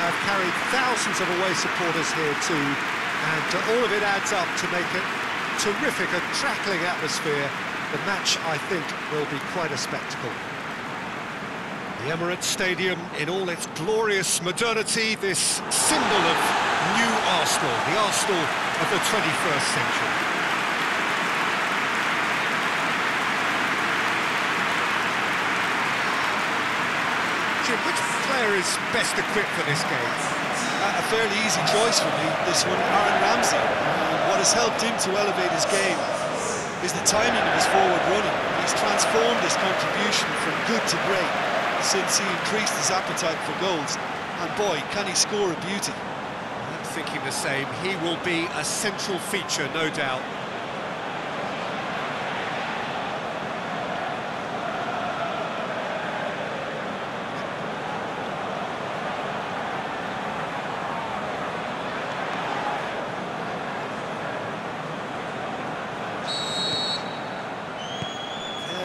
have carried thousands of away supporters here too, and all of it adds up to make it terrific, a crackling atmosphere. The match, I think, will be quite a spectacle. The Emirates Stadium in all its glorious modernity, this symbol of new Arsenal, the Arsenal of the 21st century. Which player is best equipped for this game? a fairly easy choice for me, this one, Aaron Ramsey. What has helped him to elevate his game is the timing of his forward running. He's transformed his contribution from good to great since he increased his appetite for goals. And boy, can he score a beauty. I'm thinking the same. He will be a central feature, no doubt.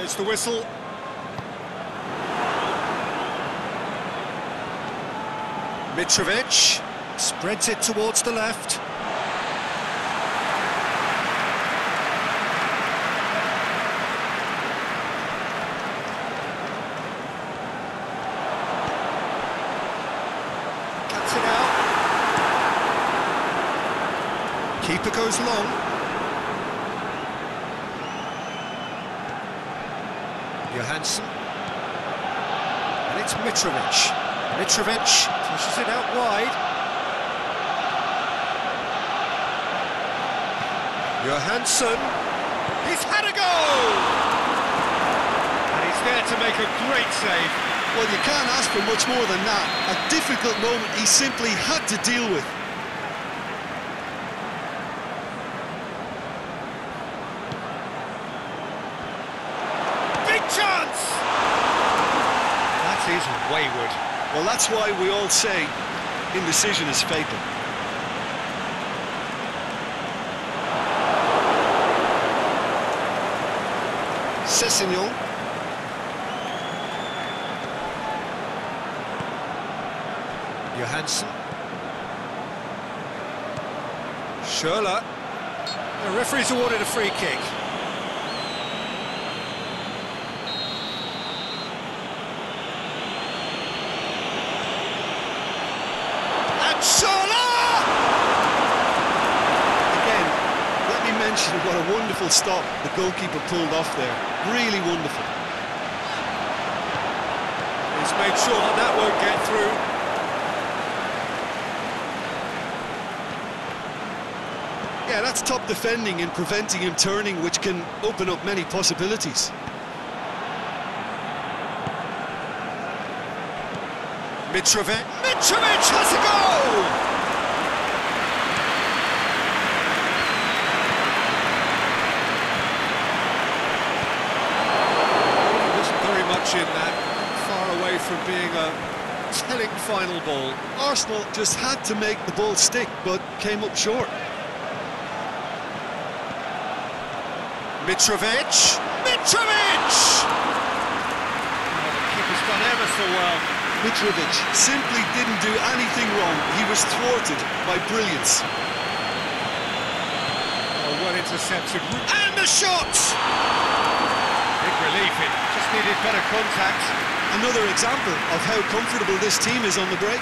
There's the whistle. Mitrovic spreads it towards the left. Cuts it out. Keeper goes long. Johansen. And it's Mitrovic. Mitrovic pushes it out wide. Johansen. He's had a goal! And he's there to make a great save. Well, you can't ask for much more than that. A difficult moment he simply had to deal with. Big chance! That is wayward. Well, that's why we all say indecision is fatal. Sessegnon. Johansen. Schürrle. The referee's awarded a free kick. And Schürrle! Again, let me mention what a wonderful stop the goalkeeper pulled off there. Really wonderful. He's made sure that that won't get through. Yeah, that's top defending and preventing him turning, which can open up many possibilities. Mitrovic. Mitrovic has a goal! Wasn't very much in that, far away from being a telling final ball. Arsenal just had to make the ball stick, but came up short. Mitrovic. Mitrovic! Oh, the keeper's done ever so well. Mitrovic simply didn't do anything wrong. He was thwarted by brilliance. Oh, well intercepted. And the shot! Big relief, it just needed better contact. Another example of how comfortable this team is on the break.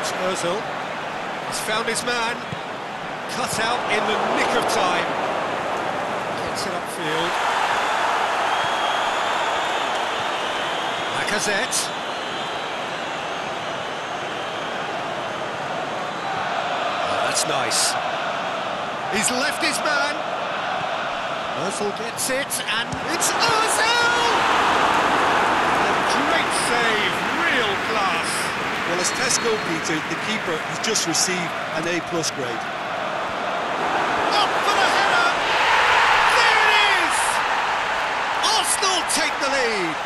It's Ozil. He's found his man. Cut out in the nick of time. Gets it upfield. Lacazette. That's nice. He's left his man. Ozil gets it, and it's Ozil! A great save, real class. Well, as Tesco, Peter, the keeper has just received an A-plus grade. Up for the header! There it is! Arsenal take the lead!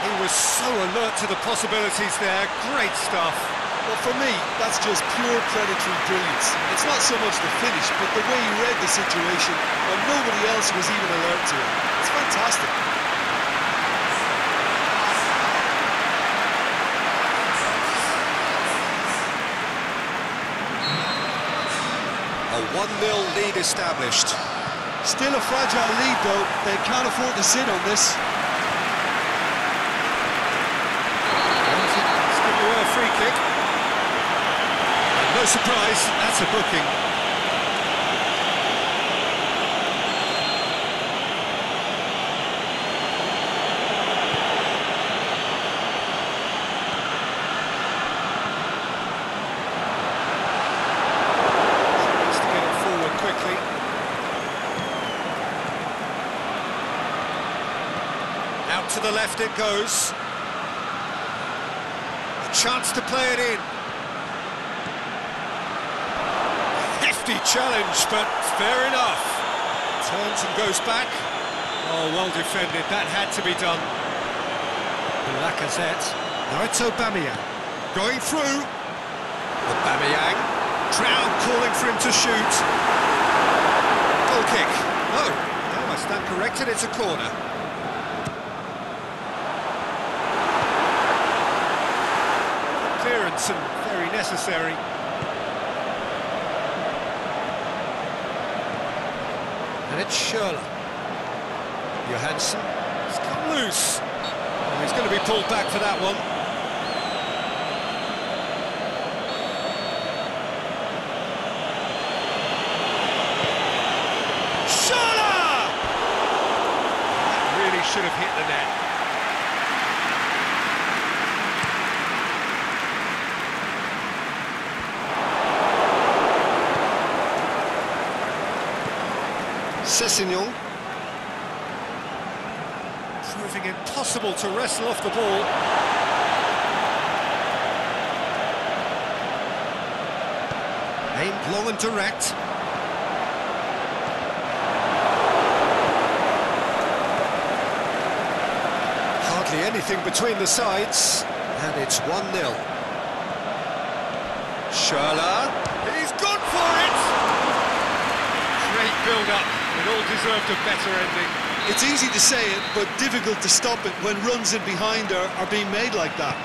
He was so alert to the possibilities there, great stuff. Well, for me, that's just pure predatory brilliance. It's not so much the finish, but the way he read the situation when nobody else was even alert to it. It's fantastic. A 1-0 lead established. Still a fragile lead, though. They can't afford to sit on this. It's giving away a free kick. And no surprise, that's a booking. Out to the left it goes. A chance to play it in. Hefty challenge, but fair enough. Turns and goes back. Oh, well defended. That had to be done. Lacazette. Now it's Aubameyang. Going through. Aubameyang. Crowd calling for him to shoot. Goal kick. Oh, no. No, I stand corrected. It's a corner. Clearance and very necessary. And it's Schürrle. Johansen. It's come loose. Oh, he's going to be pulled back for that one. Schürrle! That really should have hit the net. Sessegnon. Proving impossible to wrestle off the ball. Aimed long and direct. Hardly anything between the sides, and it's 1-0. Schürrle, he's gone for it! Great build-up, it all deserved a better ending. It's easy to say it, but difficult to stop it when runs in behind are, are being made like that.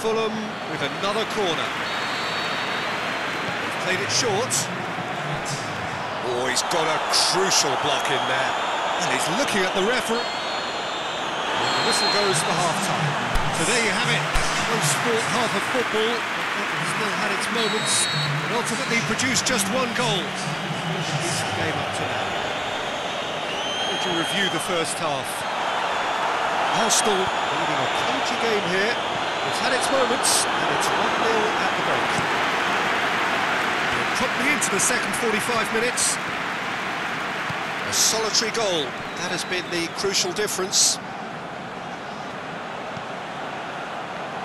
Fulham with another corner. Played it short. Oh, he's got a crucial block in there. And he's looking at the referee. The whistle goes for half-time. So there you have it. Close sport half of football. Still had its moments, but ultimately produced just one goal. Decent game up to now. Would you review the first half? Arsenal leading a cagey game here. It's had its moments, and it's 1-0 at the break. Promptly into the second 45 minutes. A solitary goal. That has been the crucial difference.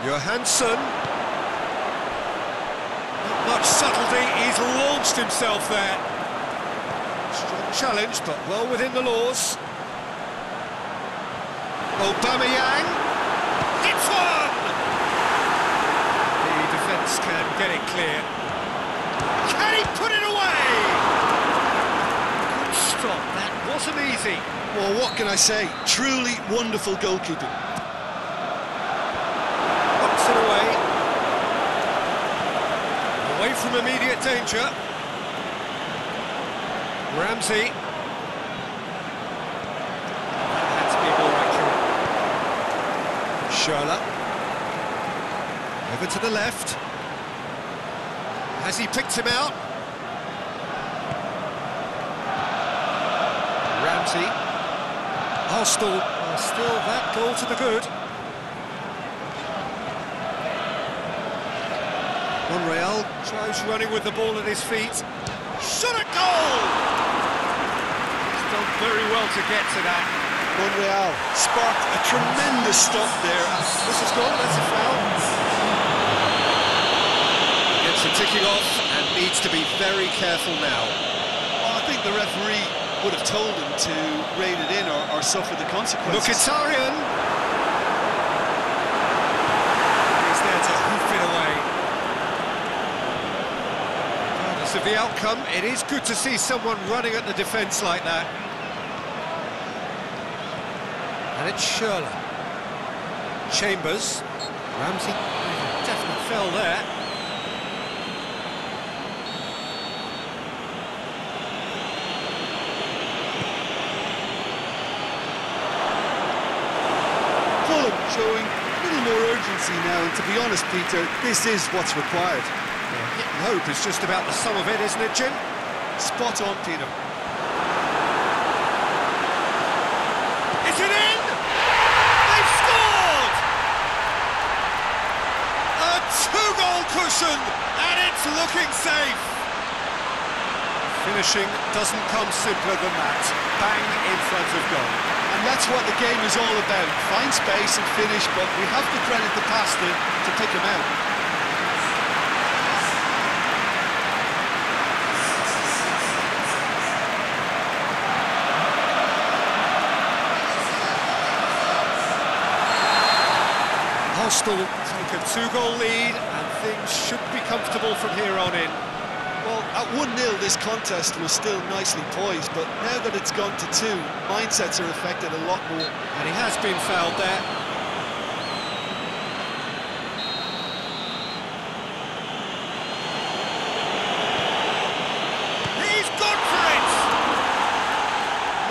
Johansen. Not much subtlety, he's launched himself there. Strong challenge, but well within the laws. Aubameyang. Hits one! The defence can get it clear. Can he put it away? Good stop, that wasn't easy. Well, what can I say? Truly wonderful goalkeeping. Knocks it away. Away from immediate danger. Ramsey. Be more accurate. Schürrle. Over to the left. Has he picked him out? Ramsey. Oh, Arsenal are oh, still that goal to the good. Monreal tries running with the ball at his feet. Shot at goal! Done very well to get to that. Monreal sparked a tremendous stop there. This is gone, that's a foul. Gets the ticking off and needs to be very careful now. Well, I think the referee would have told him to rein it in or, or suffer the consequences. Mkhitaryan. He's there to hoof it away. The outcome, it is good to see someone running at the defence like that. And it's Schürrle. Chambers. Ramsey definitely fell there. Fulham showing a little more urgency now, and to be honest, Peter, this is what's required. Hit and hope is just about the sum of it, isn't it, Jim? Spot on, Peter. Is it in? They've scored! A two-goal cushion, and it's looking safe. Finishing doesn't come simpler than that. Bang in front of goal. And that's what the game is all about. Find space and finish, but we have to credit the pastor to pick him out. Arsenal take a two-goal lead, and things should be comfortable from here on in. Well, at 1-0 this contest was still nicely poised, but now that it's gone to two, mindsets are affected a lot more. And he has been fouled there. He's gone for it!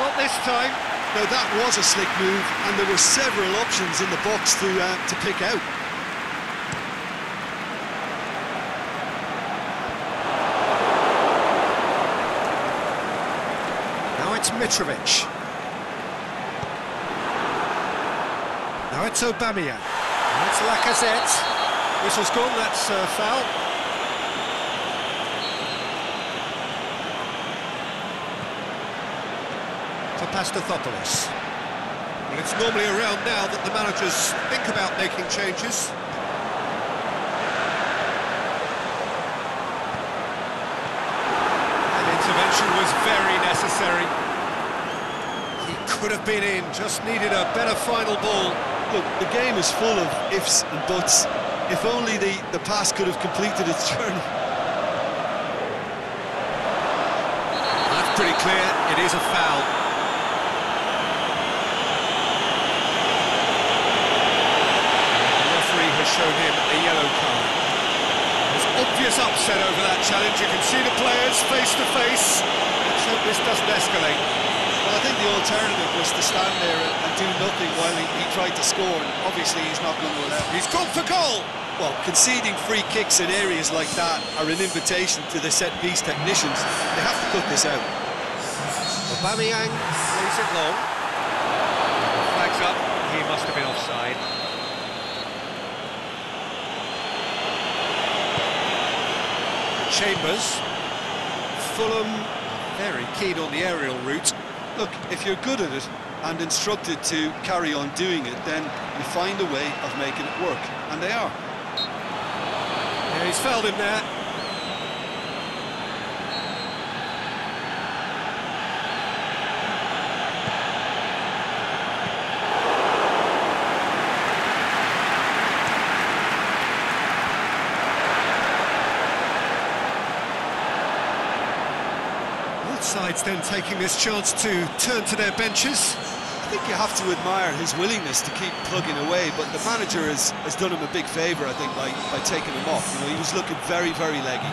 Not this time. Now that was a slick move, and there were several options in the box to uh, to pick out. Now it's Mitrovic. Now it's Aubameyang. Now it's Lacazette. Whistle's gone, that's uh, foul. Papastathopoulos. Well, it's normally around now that the managers think about making changes. That intervention was very necessary. He could have been in, just needed a better final ball. Look, the game is full of ifs and buts. If only the, the pass could have completed its journey. That's pretty clear, it is a foul. The referee has shown him a yellow card. There's obvious upset over that challenge. You can see the players face to face. Let's hope this doesn't escalate. Well, I think the alternative was to stand there and, and do nothing while he, he tried to score, and obviously he's not going to allow it. He's gone for goal. Well, conceding free kicks in areas like that are an invitation to the set-piece technicians. They have to cut this out. Aubameyang plays it long. Flags up. He must have been offside. Chambers. Fulham very keen on the aerial route. Look, if you're good at it and instructed to carry on doing it, then you find a way of making it work, and they are. Yeah, he's fouled him there. Sides then taking this chance to turn to their benches. I think you have to admire his willingness to keep plugging away, but the manager has, has done him a big favour, I think, by, by taking him off. You know, he was looking very, very leggy.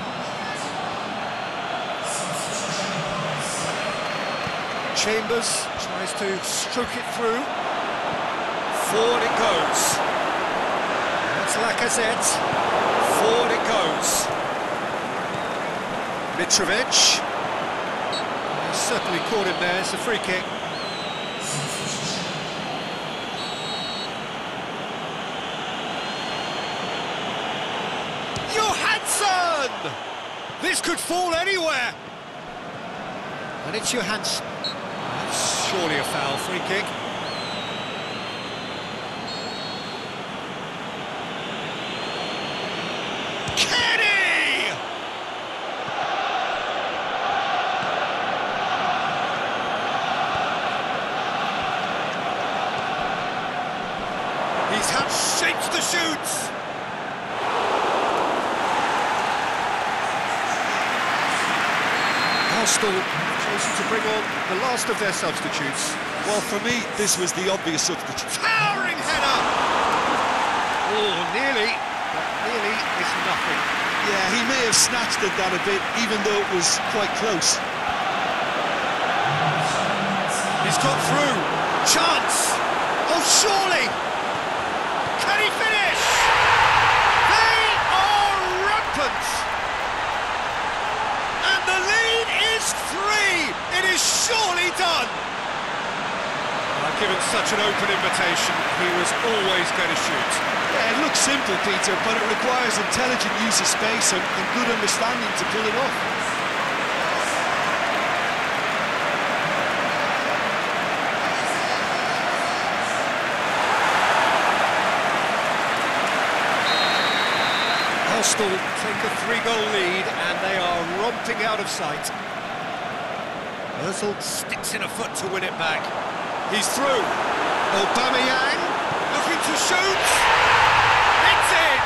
Chambers tries to stroke it through. Forward it goes. That's Lacazette. Forward it goes. Mitrovic. Certainly caught him there. It's a free kick. Johansen! This could fall anywhere. And it's Johansen. That's surely a foul, free kick. He's had shapes to shoot! Arsenal chosen to bring on the last of their substitutes. Well, for me, this was the obvious substitute. Towering header! Oh, nearly, but nearly is nothing. Yeah, he may have snatched at that a bit, even though it was quite close. He's got through. Chance! Oh, surely! Can he finish? They are rampant! And the lead is three! It is surely done! I've given such an open invitation, he was always going to shoot. Yeah, it looks simple, Peter, but it requires intelligent use of space and, and good understanding to pull it off. Arsenal take a three-goal lead and they are romping out of sight. Ozil sticks in a foot to win it back. He's through. Aubameyang looking to shoot. It's in.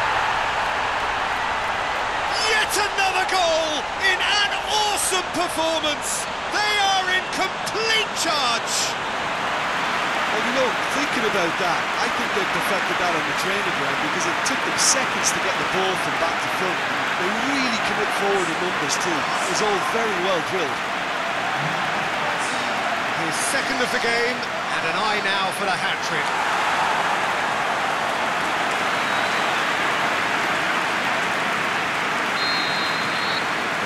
Yet another goal in an awesome performance. They are in complete charge. Well, you know, thinking about that, I think they perfected that on the training ground because it took them seconds to get the ball from back to front. They really commit forward in numbers too. It was all very well drilled. Second of the game and an eye now for the hat-trick.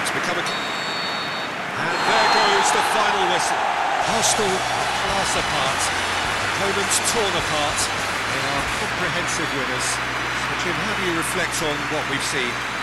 It's become a... And there goes the final whistle. Arsenal class apart, opponents torn apart. They are comprehensive winners. But Jim, how do you reflect on what we've seen?